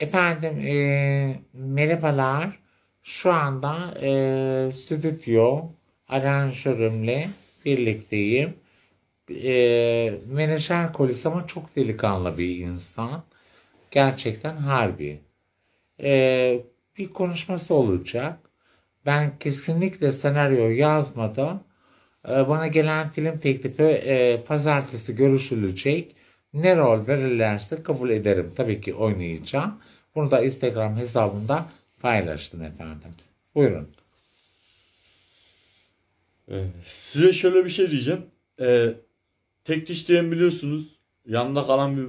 Efendim e, merhabalar. Şu anda e, stüdyo aranjörümle birlikteyim. E, menajer kolis ama çok delikanlı bir insan. Gerçekten harbi. E, bir konuşması olacak. Ben kesinlikle senaryo yazmadım. E, bana gelen film teklifi e, pazartesi görüşülecek. Ne rol verirlerse kabul ederim. Tabii ki oynayacağım. Bunu da Instagram hesabımda paylaştım efendim. Buyurun. Ee, size şöyle bir şey diyeceğim. Ee, tek diş diyen biliyorsunuz. Yanında kalan bir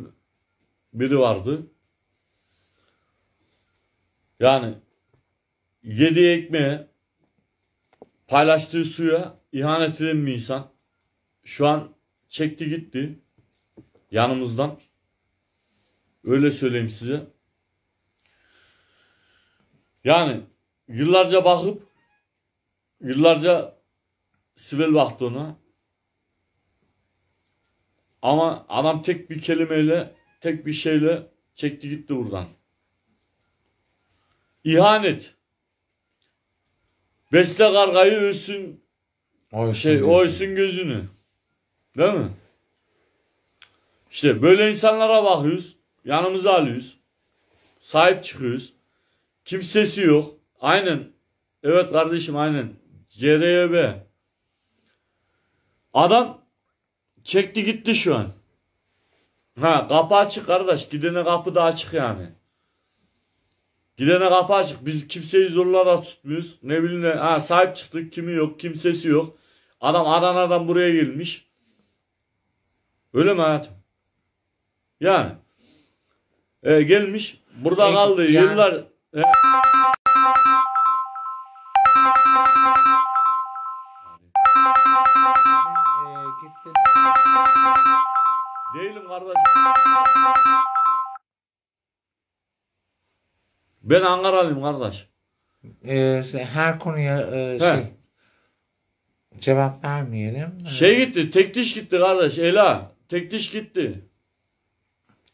biri vardı. Yani yediği ekmeğe paylaştığı suya ihanet eden bir insan. Şu an çekti gitti yanımızdan. Öyle söyleyeyim size. Yani yıllarca bakıp yıllarca Sibel baktı ona. Ama adam tek bir kelimeyle, tek bir şeyle çekti gitti buradan. İhanet. Besle kargayı ölsün Oysun şey oysun gözünü. Değil mi? İşte böyle insanlara bakıyoruz. Yanımıza alıyoruz. Sahip çıkıyoruz. Kimsesi yok. Aynen. Evet kardeşim aynen. CRYB. Adam çekti gitti şu an. Ha kapı açık kardeş. Gidene kapı da açık yani. Gidene kapı açık. Biz kimseyi zorlara tutmuyoruz. Ne bileyim ne- ha sahip çıktık. Kimi yok, kimsesi yok. Adam Adana'dan buraya gelmiş. Öyle mi hayatım? Yani. E, gelmiş. Burada E, kaldı. yani- Yıllar. E, değilim kardeşim. Ben Ankaralıyım kardeş. E, her konuya e, He. şey cevap vermeyelim. Şey gitti. Tek diş gitti kardeş. Ela. Tek diş gitti.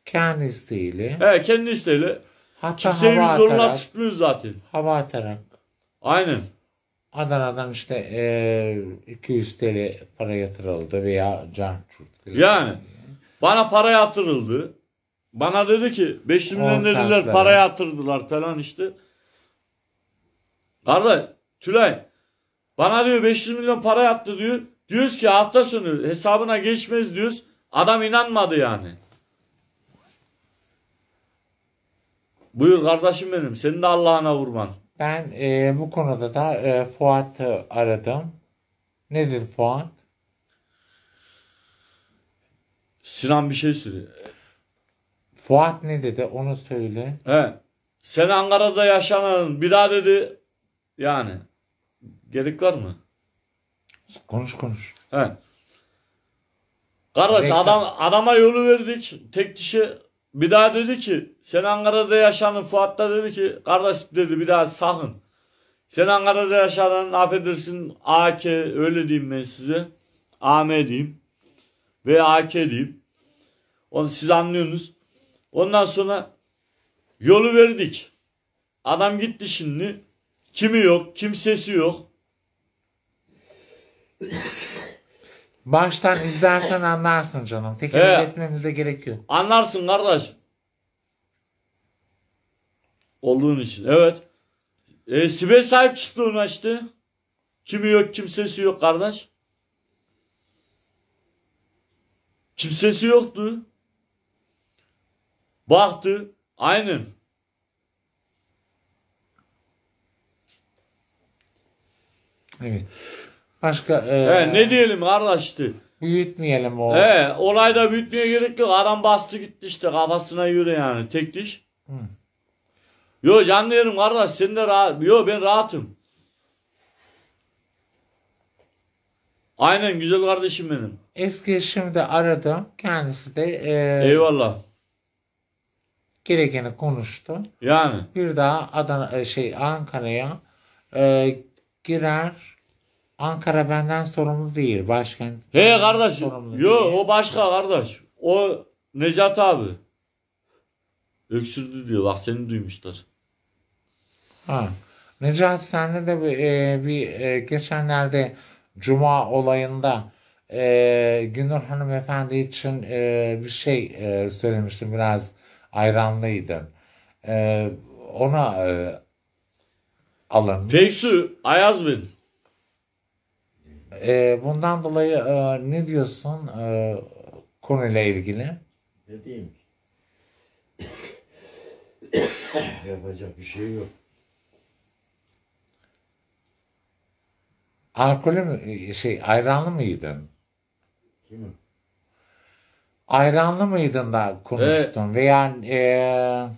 Kendi isteğiyle. He kendi isteğiyle. Hatta Kimseyi hava biz zorla atarak, tutmuyoruz zaten. hava atarak Aynen. Adana'dan işte e, 200 TL para yatırıldı veya can çurt. Yani. Bana para yatırıldı. Bana dedi ki 500 milyon dediler para yatırdılar falan işte. Kardeş Tülay bana diyor 500 milyon para yattı diyor. Diyoruz ki hafta sonu hesabına geçmez diyoruz. Adam inanmadı yani. Buyur kardeşim benim. Senin de Allah'ına vurman. Ben e, bu konuda da e, Fuat'ı aradım. Ne dedi Fuat? Sinan bir şey söylüyor. Fuat ne dedi onu söyle. He. Sen Ankara'da yaşanan bir daha dedi yani. Gerek var mı? Konuş konuş. He. Kardeş Reklam. adam adama yolu verdik. Tek dişi bir daha dedi ki sen Ankara'da yaşanın Fuat da dedi ki kardeş dedi bir daha sakın. Sen Ankara'da yaşanan affedersin AK öyle diyeyim ben size. AM diyeyim. Ve AK diyeyim. Onu siz anlıyorsunuz. Ondan sonra yolu verdik. Adam gitti şimdi. Kimi yok, kimsesi yok. Baştan izlersen anlarsın canım. Tekrar He. etmemize gerek yok. Anlarsın kardeş. Olduğun için. Evet. E, Sibel sahip çıktı ona işte. Kimi yok kimsesi yok kardeş. Kimsesi yoktu. Baktı. Aynen. Evet. Başka e, He, ne diyelim kardeş işte. büyütmeyelim o. He, olayda büyütmeye gerek yok. Adam bastı gitti işte kafasına göre yani. Tek diş. Hı. Yo canlı yerim kardeş sen de rahat. Yo ben rahatım. Aynen güzel kardeşim benim. Eski eşimi de aradım. Kendisi de e, Eyvallah. gerekeni konuştu. Yani. Bir daha Adana e, şey Ankara'ya e, girer. Ankara benden sorumlu değil. Başkent. He kardeş. sorumlu Yo değil. o başka kardeş. O Necat abi. Öksürdü diyor. Bak seni duymuşlar. Ha. Necati senle de bir, e, bir e, geçenlerde Cuma olayında e, Günür hanımefendi için e, bir şey e, söylemiştim. Biraz ayranlıydın. E, ona e, alın. Feksu Ayaz ben. E, bundan dolayı e, ne diyorsun e, konuyla ilgili? Ne diyeyim ki? Yapacak bir şey yok. Alkolü mü, şey ayranlı mıydın? Kimi? Ayranlı mıydın da konuştun veya e,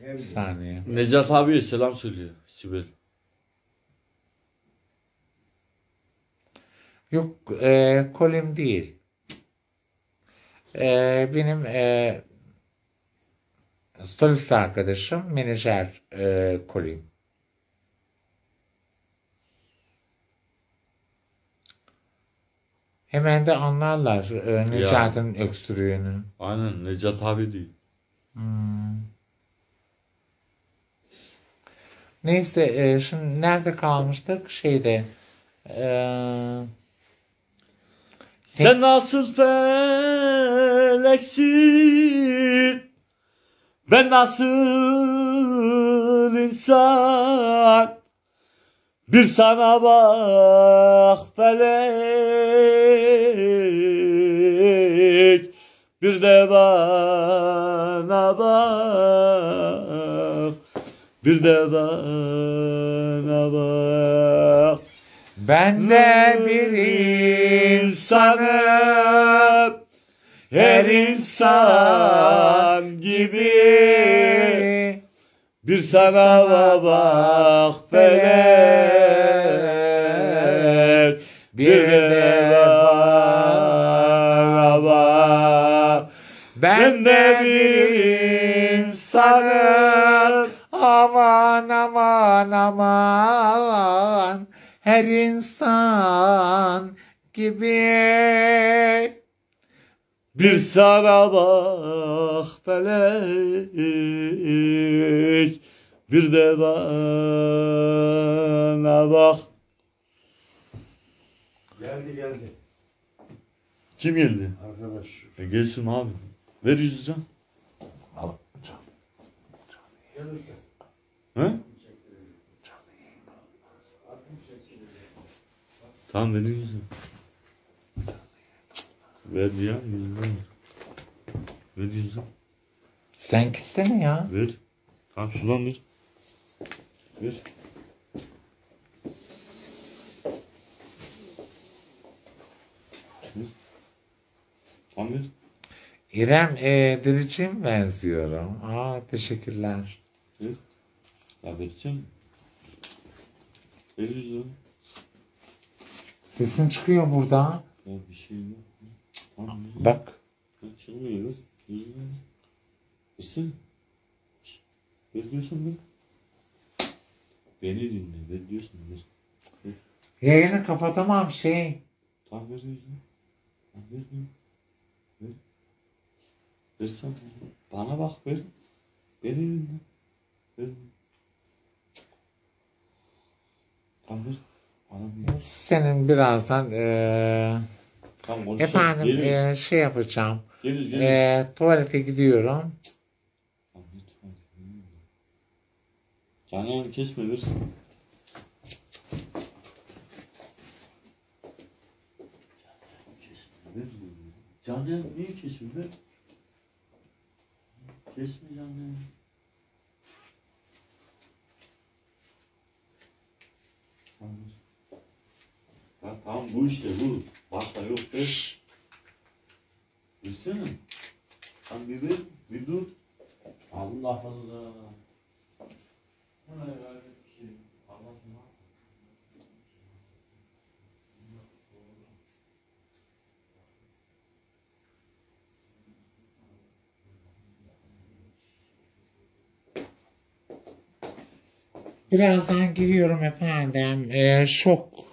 bir saniye. Necat abiye selam söylüyor. Sibel. Yok e, kolim değil. E, benim e, solist arkadaşım menajer e, kolim. Hemen de anlarlar e, Necati'nin öksürüğünü. Aynen Necat abi diyor. Hmm. Neyse e, şimdi nerede kalmıştık? Şeyde e, Sen nasıl feleksin? Ben nasıl insan? Bir sana bak felek. Bir de bana bak. Bir de bana bak ben de bir insanım her insan gibi. Bir sana bak felek bir de bana bak. Ben de bir insanım aman aman aman her insan gibi Bir sana bak felek Bir de bana bak Geldi geldi. Kim geldi? Arkadaş. E gelsin abi. Ver 100 lira. Al. He? Tamam 100 lira. Ver ya 100 lira. Ver 100 lira. sen gitsene ya Ver. Tamam şuradan ver. Ver. Ver. Tamam ver. İrem e, Dirici'ye benziyorum aa teşekkürler Ver. Ya vereceğim. Ver 100 lira. Sesin çıkıyor burada Ya bir şey yok. Tamam. ver. bak Ya çıkmıyor ver. 100 lira. Versene. Şşt, Ver diyorsun ver. Beni dinle. Ver diyorsun ver. yayını kapatamam şey Tamam ver 100 lira. Tamam ver ver. Ver. Versene. Bana bak ver. Beni dinle. Ver. Tamam ver. Senin birazdan e, Tamam konuşalım. efendim e, şey yapacağım Geliyoruz geliyoruz. e, tuvalete gidiyorum. Canını kesme versin. Canını niye be? Kesme canını. Tamam. Tamam, tamam bu işte bu. Başka yok be. Versene. Tam bir ver, bir dur. Allah Allah. Bu ne bir şey? Birazdan giriyorum efendim. Ee, şok